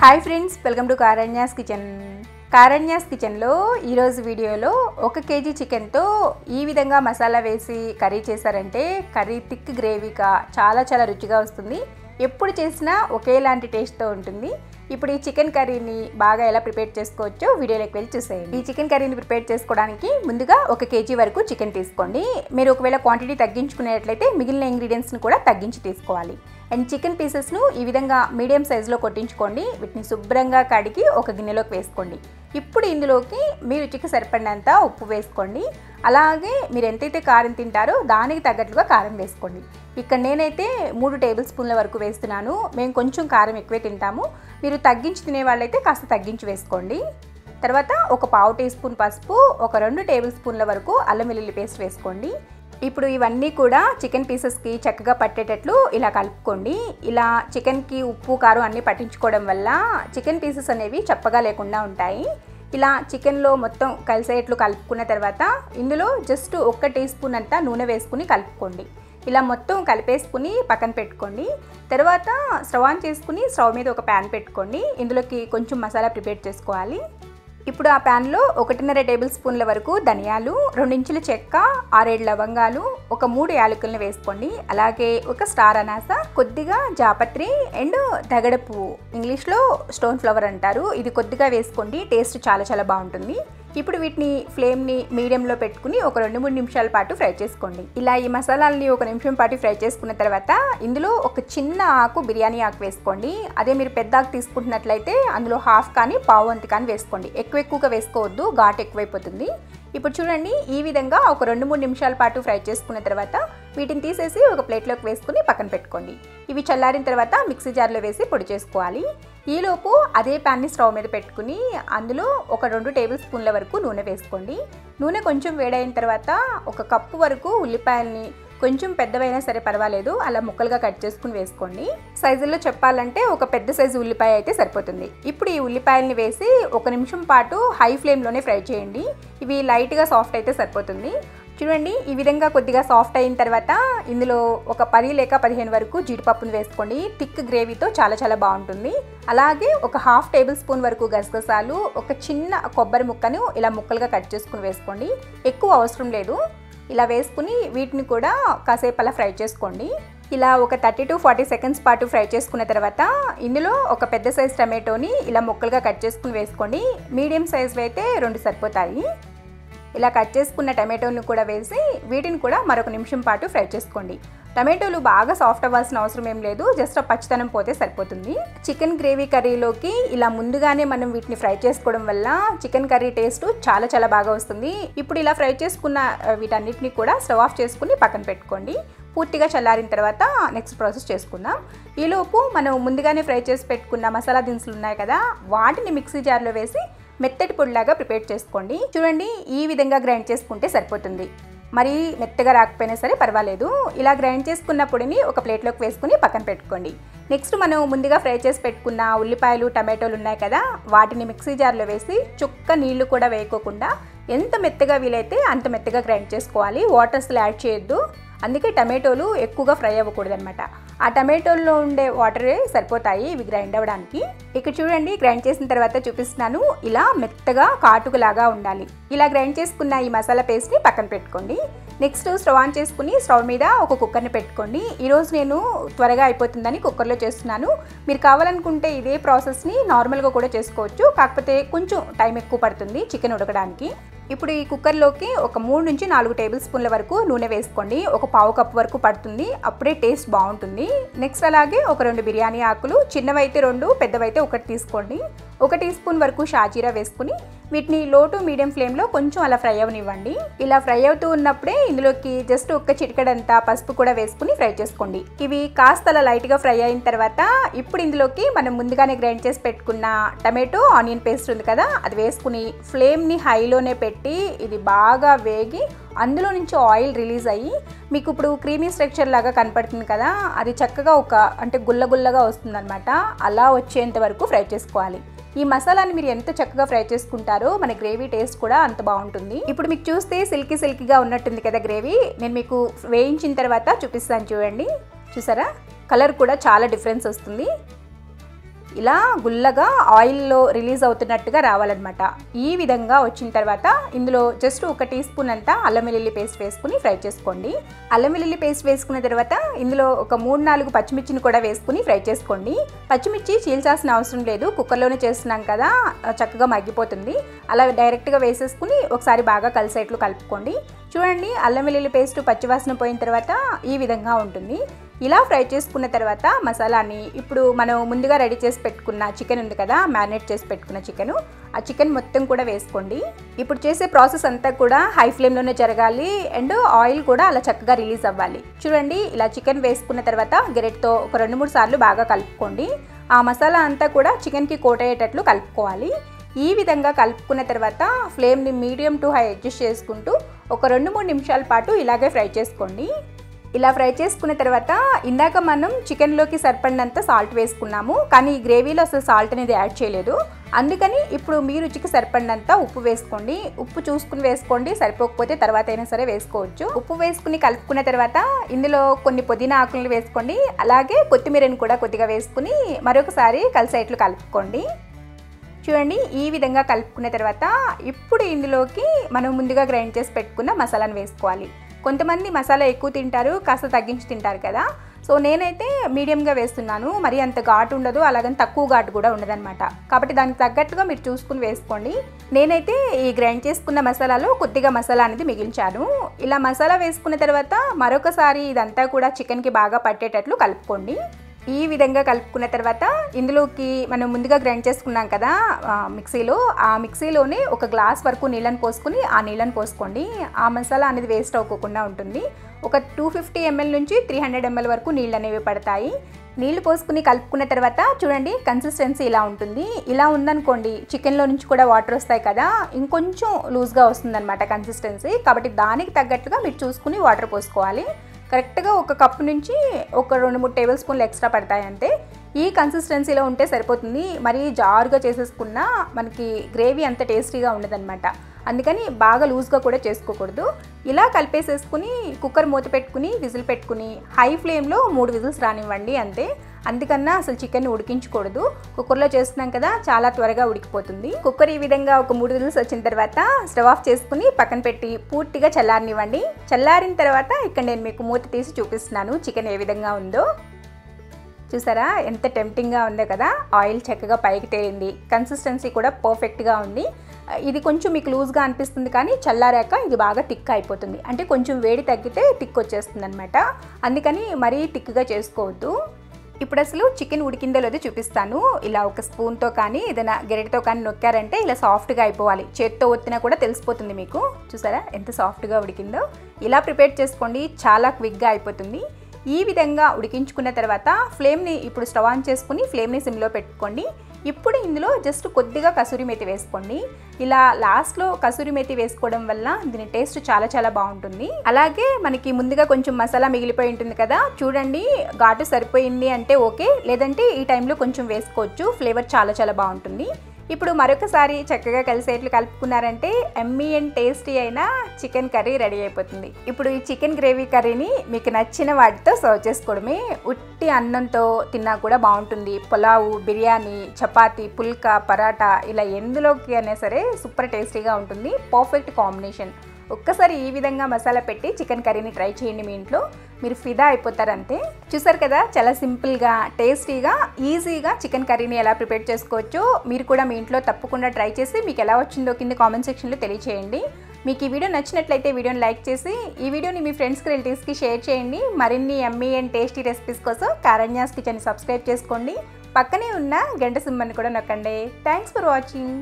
Hi friends welcome to Karanya's kitchen Karanya's కిచెన్లో ఈరోజు వీడియోలో ఒక కేజీ చికెన్తో ఈ విధంగా మసాలా వేసి కర్రీ చేశారంటే కర్రీ థిక్ గ్రేవీగా చాలా చాలా రుచిగా వస్తుంది. ఎప్పుడు చేసినా ఒకేలాంటి టేస్ట్తో ఉంటుంది. ఇప్పుడు ఈ చికెన్ కర్రీని బాగా ఎలా ప్రిపేర్ చేసుకోవచ్చో వీడియోలోకి వెళ్ళి చూసేయండి. ఈ చికెన్ కర్రీని ప్రిపేర్ చేసుకోవడానికి ముందుగా ఒక కేజీ వరకు చికెన్ తీసుకోండి. మీరు ఒకవేళ క్వాంటిటీ తగ్గించుకునేట్లయితే మిగిలిన ఇంగ్రీడియంట్స్ని కూడా తగ్గించి తీసుకోవాలి. అండ్ చికెన్ పీసెస్ను ఈ విధంగా మీడియం సైజులో కొట్టించుకోండి. వీటిని శుభ్రంగా కడిగి ఒక గిన్నెలోకి వేసుకోండి. ఇప్పుడు ఇందులోకి మీ రుచికి సరిపడినంత ఉప్పు వేసుకోండి. అలాగే మీరు ఎంతైతే కారం తింటారో దానికి తగ్గట్లుగా కారం వేసుకోండి. ఇక్కడ నేనైతే మూడు టేబుల్ స్పూన్ల వరకు వేస్తున్నాను. మేము కొంచెం కారం ఎక్కువే తింటాము. మీరు తగ్గించి తినే వాళ్ళైతే కాస్త తగ్గించి వేసుకోండి. తర్వాత ఒక పావు టీ స్పూన్ పసుపు ఒక రెండు టేబుల్ స్పూన్ల వరకు అల్లం వెల్లుల్లి పేస్ట్ వేసుకోండి. ఇప్పుడు ఇవన్నీ కూడా చికెన్ పీసెస్కి చక్కగా పట్టేటట్లు ఇలా కలుపుకోండి. ఇలా చికెన్కి ఉప్పు కారం అన్నీ పట్టించుకోవడం వల్ల చికెన్ పీసెస్ అనేవి చప్పగా లేకుండా ఉంటాయి. ఇలా చికెన్లో మొత్తం కలిసేట్లు కలుపుకున్న తర్వాత ఇందులో జస్ట్ ఒక్క టీ స్పూన్ అంతా నూనె వేసుకుని కలుపుకోండి. ఇలా మొత్తం కలిపేసుకుని పక్కన పెట్టుకోండి. తర్వాత స్టవ్ ఆన్ చేసుకుని స్టవ్ మీద ఒక ప్యాన్ పెట్టుకోండి. ఇందులోకి కొంచెం మసాలా ప్రిపేర్ చేసుకోవాలి. ఇప్పుడు ఆ ప్యాన్లో ఒకటిన్నర టేబుల్ స్పూన్ల వరకు ధనియాలు రెండించుల చెక్క ఆరేడు లవంగాలు ఒక మూడు యాలకులను వేసుకోండి. అలాగే ఒక స్టార్ అనాస కొద్దిగా జాపత్రి అండ్ దగడ పువ్వు ఇంగ్లీష్లో స్టోన్ ఫ్లవర్ అంటారు. ఇది కొద్దిగా వేసుకోండి. టేస్ట్ చాలా చాలా బాగుంటుంది. ఇప్పుడు వీటిని ఫ్లేమ్ని మీడియంలో పెట్టుకుని ఒక రెండు మూడు నిమిషాల పాటు ఫ్రై చేసుకోండి. ఇలా ఈ మసాలాలని ఒక నిమిషం పాటు ఫ్రై చేసుకున్న తర్వాత ఇందులో ఒక చిన్న ఆకు బిర్యానీ ఆకు వేసుకోండి. అదే మీరు పెద్ద ఆకు తీసుకుంటున్నట్లయితే అందులో హాఫ్ కానీ పావు వంతు కానీ వేసుకోండి. ఎక్కువ ఎక్కువగా వేసుకోవద్దు ఘాట్ ఎక్కువైపోతుంది. ఇప్పుడు చూడండి ఈ విధంగా ఒక రెండు మూడు నిమిషాల పాటు ఫ్రై చేసుకున్న తర్వాత వీటిని తీసేసి ఒక ప్లేట్లోకి వేసుకుని పక్కన పెట్టుకోండి. ఇవి చల్లారిన తర్వాత మిక్సీ జార్లో వేసి పొడి చేసుకోవాలి. ఈలోపు అదే ప్యాన్ని స్టవ్ మీద పెట్టుకుని అందులో ఒక రెండు టేబుల్ స్పూన్ల వరకు నూనె వేసుకోండి. నూనె కొంచెం వేడైన తర్వాత ఒక కప్పు వరకు ఉల్లిపాయల్ని కొంచెం పెద్దవైనా సరే పర్వాలేదు. అలా ముక్కలుగా కట్ చేసుకుని వేసుకోండి. సైజుల్లో చెప్పాలంటే ఒక పెద్ద సైజు ఉల్లిపాయ అయితే సరిపోతుంది. ఇప్పుడు ఈ ఉల్లిపాయల్ని వేసి ఒక నిమిషం పాటు హై ఫ్లేమ్లోనే ఫ్రై చేయండి. ఇవి లైట్గా సాఫ్ట్ అయితే సరిపోతుంది. చూడండి ఈ విధంగా కొద్దిగా సాఫ్ట్ అయిన తర్వాత ఇందులో ఒక పది లేక పదిహేను వరకు జీడిపప్పును వేసుకోండి. థిక్ గ్రేవీతో చాలా చాలా బాగుంటుంది. అలాగే ఒక హాఫ్ టేబుల్ స్పూన్ వరకు గసగసాలు ఒక చిన్న కొబ్బరి ముక్కను ఇలా ముక్కలుగా కట్ చేసుకుని వేసుకోండి. ఎక్కువ అవసరం లేదు. ఇలా వేసుకుని వీటిని కూడా కాసేపు అలా ఫ్రై చేసుకోండి. ఇలా ఒక థర్టీ టు ఫార్టీ సెకండ్స్ పాటు ఫ్రై చేసుకున్న తర్వాత ఇందులో ఒక పెద్ద సైజ్ టమాటోని ఇలా ముక్కలుగా కట్ చేసుకుని వేసుకోండి. మీడియం సైజ్ అయితే రెండు సరిపోతాయి. ఇలా కట్ చేసుకున్న టమాటోని కూడా వేసి వీటిని కూడా మరొక నిమిషం పాటు ఫ్రై చేసుకోండి. టమాటోలు బాగా సాఫ్ట్ అవ్వాల్సిన అవసరం ఏం లేదు. జస్ట్ పచ్చితనం పోతే సరిపోతుంది. చికెన్ గ్రేవీ కర్రీలోకి ఇలా ముందుగానే మనం వీటిని ఫ్రై చేసుకోవడం వల్ల చికెన్ కర్రీ టేస్ట్ చాలా చాలా బాగా వస్తుంది. ఇప్పుడు ఇలా ఫ్రై చేసుకున్న వీటన్నిటిని కూడా స్టవ్ ఆఫ్ చేసుకుని పక్కన పెట్టుకోండి. పూర్తిగా చల్లారిన తర్వాత నెక్స్ట్ ప్రాసెస్ చేసుకుందాం. ఈలోపు మనం ముందుగానే ఫ్రై చేసి పెట్టుకున్న మసాలా దినుసులు ఉన్నాయి కదా వాటిని మిక్సీ జార్లో వేసి మెత్తటి పొడిలాగా ప్రిపేర్ చేసుకోండి. చూడండి ఈ విధంగా గ్రైండ్ చేసుకుంటే సరిపోతుంది. మరి మెత్తగా రాకపోయినా సరే పర్వాలేదు. ఇలా గ్రైండ్ చేసుకున్న పొడిని ఒక ప్లేట్లోకి వేసుకుని పక్కన పెట్టుకోండి. నెక్స్ట్ మనం ముందుగా ఫ్రై చేసి పెట్టుకున్న ఉల్లిపాయలు టమాటోలు ఉన్నాయి కదా వాటిని మిక్సీ జార్లో వేసి చుక్క నీళ్ళు కూడా వేయకోకుండా ఎంత మెత్తగా వీలైతే అంత మెత్తగా గ్రైండ్ చేసుకోవాలి. వాటర్స్లో యాడ్ చేయొద్దు. అందుకే టమాటోలు ఎక్కువగా ఫ్రై అవ్వకూడదు అనమాట ఆ టమాటోల్లో ఉండే వాటరే సరిపోతాయి ఇవి గ్రైండ్ అవ్వడానికి. ఇక్కడ చూడండి గ్రైండ్ చేసిన తర్వాత చూపిస్తున్నాను. ఇలా మెత్తగా కాటుకులాగా ఉండాలి. ఇలా గ్రైండ్ చేసుకున్న ఈ మసాలా పేస్ట్ని పక్కన పెట్టుకోండి. నెక్స్ట్ స్టవ్ ఆన్ చేసుకుని స్టవ్ మీద ఒక కుక్కర్ని పెట్టుకోండి. ఈరోజు నేను త్వరగా అయిపోతుందని కుక్కర్లో చేస్తున్నాను. మీరు కావాలనుకుంటే ఇదే ప్రాసెస్ని నార్మల్గా కూడా చేసుకోవచ్చు. కాకపోతే కొంచెం టైం ఎక్కువ పడుతుంది చికెన్ ఉడకడానికి. ఇప్పుడు ఈ కుక్కర్లోకి ఒక మూడు నుంచి నాలుగు టేబుల్ స్పూన్ల వరకు నూనె వేసుకోండి. ఒక పావు కప్పు వరకు పడుతుంది. అప్పుడే టేస్ట్ బాగుంటుంది. నెక్స్ట్ అలాగే ఒక రెండు బిర్యానీ ఆకులు చిన్నవైతే రెండు పెద్దవైతే ఒకటి తీసుకోండి. ఒక టీ స్పూన్ వరకు షాజీరా వేసుకుని వీటిని లో టు మీడియం ఫ్లేమ్లో కొంచెం అలా ఫ్రై అవనివ్వండి. ఇలా ఫ్రై అవుతూ ఉన్నప్పుడే ఇందులోకి జస్ట్ ఒక్క చిటికడంతా పసుపు కూడా వేసుకుని ఫ్రై చేసుకోండి. ఇవి కాస్త అలా లైట్గా ఫ్రై అయిన తర్వాత ఇప్పుడు ఇందులోకి మనం ముందుగానే గ్రైండ్ చేసి పెట్టుకున్న టమాటో ఆనియన్ పేస్ట్ ఉంది కదా అది వేసుకుని ఫ్లేమ్ని హైలోనే పెట్టి ఇది బాగా వేగి అందులో నుంచి ఆయిల్ రిలీజ్ అయ్యి మీకు ఇప్పుడు క్రీమీ స్ట్రక్చర్ లాగా కనపడుతుంది కదా అది చక్కగా ఒక అంటే గుల్లగుల్లగా వస్తుందన్నమాట. అలా వచ్చేంత వరకు ఫ్రై చేసుకోవాలి. ఈ మసాలాని మీరు ఎంత చక్కగా ఫ్రై చేసుకుంటారో మన గ్రేవీ టేస్ట్ కూడా అంత బాగుంటుంది. ఇప్పుడు మీకు చూస్తే సిల్కీ సిల్కీగా ఉన్నట్టుంది కదా గ్రేవీ. నేను మీకు వేయించిన తర్వాత చూపిస్తాను చూడండి. చూసారా? కలర్ కూడా చాలా డిఫరెన్స్ వస్తుంది. ఇలా గుల్లగా ఆయిల్లో రిలీజ్ అవుతున్నట్టుగా రావాలన్నమాట. ఈ విధంగా వచ్చిన తర్వాత ఇందులో జస్ట్ ఒక టీ స్పూన్ అంతా అల్లం వెల్లుల్లి పేస్ట్ వేసుకుని ఫ్రై చేసుకోండి. అల్లం వెల్లుల్లి పేస్ట్ వేసుకున్న తర్వాత ఇందులో ఒక మూడు నాలుగు పచ్చిమిర్చిని కూడా వేసుకుని ఫ్రై చేసుకోండి. పచ్చిమిర్చి చీల్చాల్సిన అవసరం లేదు. కుక్కర్లోనే చేస్తున్నాం కదా చక్కగా మగ్గిపోతుంది. అలా డైరెక్ట్గా వేసేసుకుని ఒకసారి బాగా కలిసేట్లు కలుపుకోండి. చూడండి అల్లం వెల్లుల్లి పేస్ట్ పచ్చివాసన పోయిన తర్వాత ఈ విధంగా ఉంటుంది. ఇలా ఫ్రై చేసుకున్న తర్వాత మసాలాని ఇప్పుడు మనం ముందుగా రెడీ చేసి పెట్టుకున్న చికెన్ ఉంది కదా మ్యారినేట్ చేసి పెట్టుకున్న చికెను. ఆ చికెన్ మొత్తం కూడా వేసుకోండి. ఇప్పుడు చేసే ప్రాసెస్ అంతా కూడా హై ఫ్లేమ్లోనే జరగాలి. అండ్ ఆయిల్ కూడా అలా చక్కగా రిలీజ్ అవ్వాలి. చూడండి ఇలా చికెన్ వేసుకున్న తర్వాత గెరెట్తో ఒక రెండు మూడు సార్లు బాగా కలుపుకోండి. ఆ మసాలా అంతా కూడా చికెన్కి కోట్ అయ్యేటట్లు కలుపుకోవాలి. ఈ విధంగా కలుపుకున్న తర్వాత ఫ్లేమ్ని మీడియం టు హై అడ్జస్ట్ చేసుకుంటూ ఒక రెండు మూడు నిమిషాల పాటు ఇలాగే ఫ్రై చేసుకోండి. ఇలా ఫ్రై చేసుకున్న తర్వాత ఇందాక మనం చికెన్లోకి సరిపడినంత సాల్ట్ వేసుకున్నాము. కానీ ఈ గ్రేవీలో అసలు సాల్ట్ అనేది యాడ్ చేయలేదు. అందుకని ఇప్పుడు మీ రుచికి సరిపడినంత ఉప్పు వేసుకోండి. ఉప్పు చూసుకుని వేసుకోండి. సరిపోకపోతే తర్వాత అయినా సరే వేసుకోవచ్చు. ఉప్పు వేసుకుని కలుపుకున్న తర్వాత ఇందులో కొన్ని పుదీనా ఆకులను వేసుకోండి. అలాగే కొత్తిమీరని కూడా కొద్దిగా వేసుకుని మరొకసారి కలిసేట్లు కలుపుకోండి. చూడండి ఈ విధంగా కలుపుకున్న తర్వాత ఇప్పుడు ఇందులోకి మనం ముందుగా గ్రైండ్ చేసి పెట్టుకున్న మసాలాను వేసుకోవాలి. కొంతమంది మసాలా ఎక్కువ తింటారు కాస్త తగ్గించి తింటారు కదా. సో నేనైతే మీడియంగా వేస్తున్నాను. మరి అంత ఘాటు ఉండదు అలాగని తక్కువ ఘాటు కూడా ఉండదన్నమాట. కాబట్టి దానికి తగ్గట్టుగా మీరు చూసుకుని వేసుకోండి. నేనైతే ఈ గ్రైండ్ చేసుకున్న మసాలాలో కొద్దిగా మసాలా అనేది మిగిల్చాను. ఇలా మసాలా వేసుకున్న తర్వాత మరొకసారి ఇదంతా కూడా చికెన్కి బాగా పట్టేటట్లు కలుపుకోండి. ఈ విధంగా కలుపుకున్న తర్వాత ఇందులోకి మనం ముందుగా గ్రైండ్ చేసుకున్నాం కదా మిక్సీలో. ఆ మిక్సీలోనే ఒక గ్లాస్ వరకు నీళ్ళని పోసుకుని ఆ నీళ్ళని పోసుకోండి. ఆ మసాలా అనేది వేస్ట్ అవ్వకుండా ఉంటుంది. ఒక టూ ఫిఫ్టీ ఎంఎల్ నుంచి త్రీ హండ్రెడ్ ఎంఎల్ వరకు నీళ్ళు అనేవి పడతాయి. నీళ్ళు పోసుకుని కలుపుకున్న తర్వాత చూడండి కన్సిస్టెన్సీ ఇలా ఉంటుంది. ఇలా ఉందనుకోండి చికెన్లో నుంచి కూడా వాటర్ వస్తాయి కదా ఇంకొంచెం లూజ్గా వస్తుందన్నమాట కన్సిస్టెన్సీ. కాబట్టి దానికి తగ్గట్టుగా మీరు చూసుకుని వాటర్ పోసుకోవాలి. కరెక్ట్గా ఒక కప్పు నుంచి ఒక రెండు మూడు టేబుల్ స్పూన్లు ఎక్స్ట్రా పడతాయి అంతే. ఈ కన్సిస్టెన్సీలో ఉంటే సరిపోతుంది. మరీ జారుగా చేసేసుకున్నా మనకి గ్రేవీ అంత టేస్టీగా ఉండదన్నమాట. అందుకని బాగా లూజ్గా కూడా చేసుకోకూడదు. ఇలా కలిపేసేసుకుని కుక్కర్ మూత పెట్టుకుని విజిల్ పెట్టుకుని హై ఫ్లేమ్లో మూడు విజిల్స్ రానివ్వండి అంతే. అందుకన్నా అసలు చికెన్ ఉడికించకూడదు. కుక్కర్లో చేస్తున్నాం కదా చాలా త్వరగా ఉడికిపోతుంది. కుక్కర్ ఈ విధంగా ఒక మూడు విజిల్స్ వచ్చిన తర్వాత స్టవ్ ఆఫ్ చేసుకుని పక్కన పెట్టి పూర్తిగా చల్లారనివ్వండి. చల్లారిన తర్వాత ఇక్కడ నేను మీకు మూత తీసి చూపిస్తున్నాను చికెన్ ఏ విధంగా ఉందో. చూసారా ఎంత టెంప్టింగ్గా ఉందో కదా ఆయిల్ చక్కగా పైకి తేలింది. కన్సిస్టెన్సీ కూడా పర్ఫెక్ట్గా ఉంది. ఇది కొంచెం మీకు లూజ్గా అనిపిస్తుంది కానీ చల్లారాక ఇది బాగా టిక్ అయిపోతుంది. అంటే కొంచెం వేడి తగ్గితే టిక్ వచ్చేస్తుంది అనమాట అందుకని మరీ టిక్గా చేసుకోవద్దు. ఇప్పుడు అసలు చికెన్ ఉడికిందో లేదో చూపిస్తాను. ఇలా ఒక స్పూన్తో కానీ ఏదైనా గెరెటతో కానీ నొక్కారంటే ఇలా సాఫ్ట్గా అయిపోవాలి. చేత్తో ఒత్తినా కూడా తెలిసిపోతుంది మీకు. చూసారా? ఎంత సాఫ్ట్గా ఉడికిందో. ఇలా ప్రిపేర్ చేసుకోండి. చాలా క్విక్గా అయిపోతుంది. ఈ విధంగా ఉడికించుకున్న తర్వాత ఫ్లేమ్ని ఇప్పుడు స్టవ్ ఆన్ చేసుకుని ఫ్లేమ్ని సిమ్లో పెట్టుకోండి. ఇప్పుడు ఇందులో జస్ట్ కొద్దిగా కసూరి మేతి వేసుకోండి. ఇలా లాస్ట్లో కసూరి మేతి వేసుకోవడం వల్ల దీని టేస్ట్ చాలా చాలా బాగుంటుంది. అలాగే మనకి ముందుగా కొంచెం మసాలా మిగిలిపోయి ఉంటుంది కదా చూడండి ఘాటు సరిపోయింది అంటే ఓకే లేదంటే ఈ టైంలో కొంచెం వేసుకోవచ్చు ఫ్లేవర్ చాలా చాలా బాగుంటుంది. ఇప్పుడు మరొకసారి చక్కగా కలిసేట్లు కలుపుకున్నారంటే ఎమ్మీ అండ్ టేస్టీ అయిన చికెన్ కర్రీ రెడీ అయిపోతుంది. ఇప్పుడు ఈ చికెన్ గ్రేవీ కర్రీని మీకు నచ్చిన వాటితో సర్వ్ చేసుకోవడమే. ఉట్టి అన్నంతో తిన్నా కూడా బాగుంటుంది. పులావు బిర్యానీ చపాతి పుల్కా పరాటా ఇలా ఎందులోకి అయినా సరే సూపర్ టేస్టీగా ఉంటుంది. పర్ఫెక్ట్ కాంబినేషన్ ఒక్కసారి ఈ విధంగా మసాలా పెట్టి చికెన్ కర్రీని ట్రై చేయండి మీ ఇంట్లో. మీరు ఫిదా అయిపోతారు అంతే చూసారు కదా చాలా సింపుల్గా టేస్టీగా ఈజీగా చికెన్ కర్రీని ఎలా ప్రిపేర్ చేసుకోవచ్చో మీరు కూడా మీ ఇంట్లో తప్పకుండా ట్రై చేసి మీకు ఎలా వచ్చిందో కింద కామెంట్ సెక్షన్లో తెలియచేయండి. మీకు ఈ వీడియో నచ్చినట్లయితే వీడియోని లైక్ చేసి ఈ వీడియోని మీ ఫ్రెండ్స్కి రిలేటివ్స్కి షేర్ చేయండి. మరిన్ని ఎమ్మీ అండ్ టేస్టీ రెసిపీస్ కోసం కారణ్యాస్ కిచెన్ సబ్స్క్రైబ్ చేసుకోండి. పక్కనే ఉన్న గంట సింబల్ని కూడా నొక్కండి. Thanks for watching.